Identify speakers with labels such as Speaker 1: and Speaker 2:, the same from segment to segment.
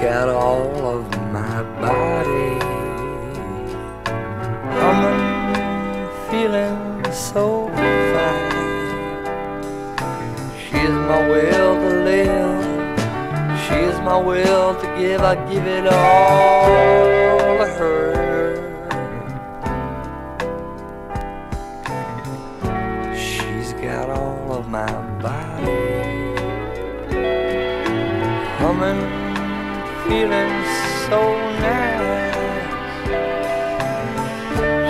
Speaker 1: got all of my body humming, feeling so fine. She's my will to live, she's my will to give. I give it all to her. She's got all of my body humming, feeling so nice.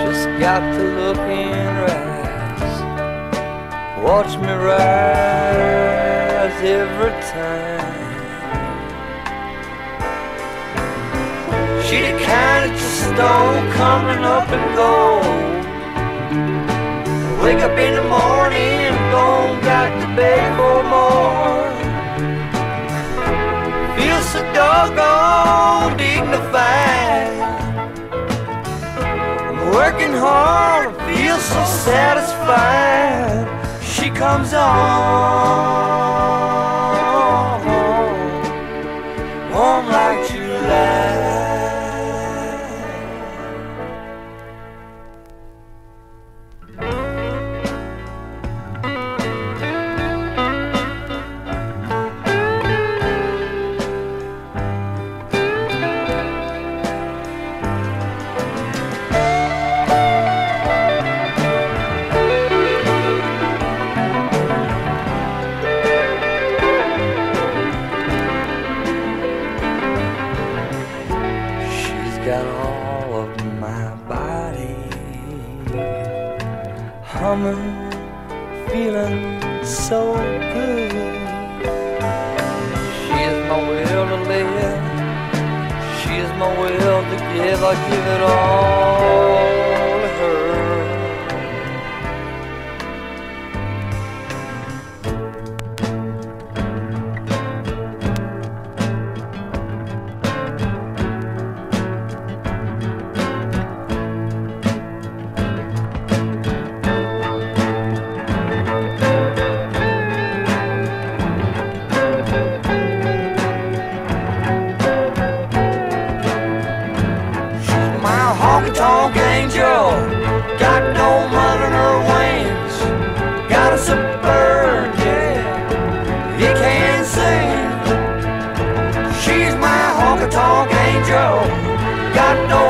Speaker 1: Just got to look in her eyes, watch me rise every time. She the kind of just stone coming up and go. Wake up in the morning, going back to bed working hard, I feel so satisfied. She comes on, humming, feeling so good. She is my will to live, she is my will to give. I give it all got no